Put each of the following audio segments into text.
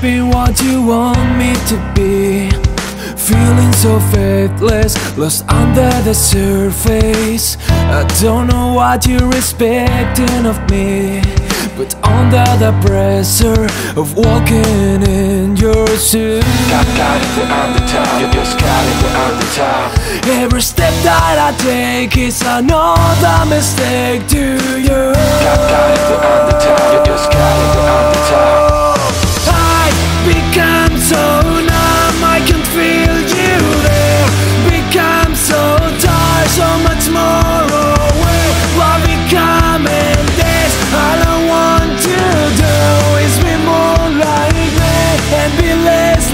be what you want me to be. Feeling so faithless, lost under the surface. I don't know what you're expecting of me But under the pressure of walking in your shoes. Got, got it, we're on the top. You just got it, we're on the top. Every step that I take is another mistake to you. Got, got it, we're on the top. You just got it, we're on the top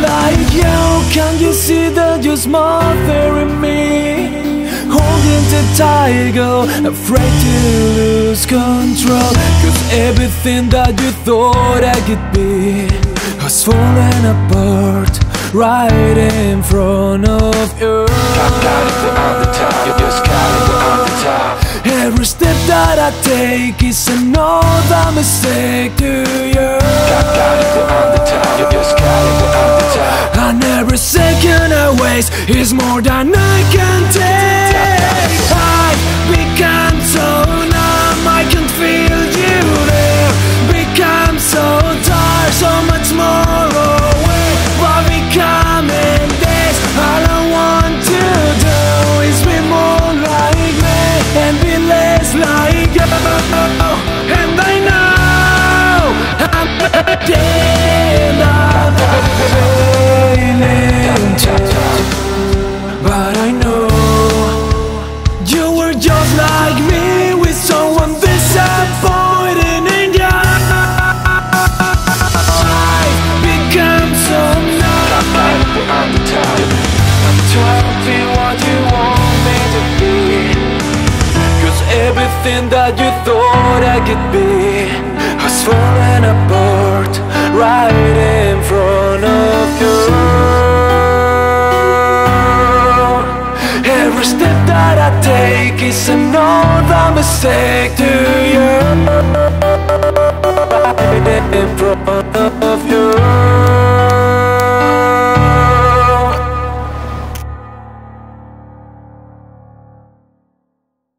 like you Can you see that you're smothering me? Holding the tiger afraid to lose control. Cause everything that you thought I could be Has fallen apart right in front of you. We're on the top You just on the top Every step that I take is another mistake to you waste is more than I can take what you want me to be. Cause everything that you thought I could be has fallen apart right in front of you. Every step that I take is another mistake to you. Right in front of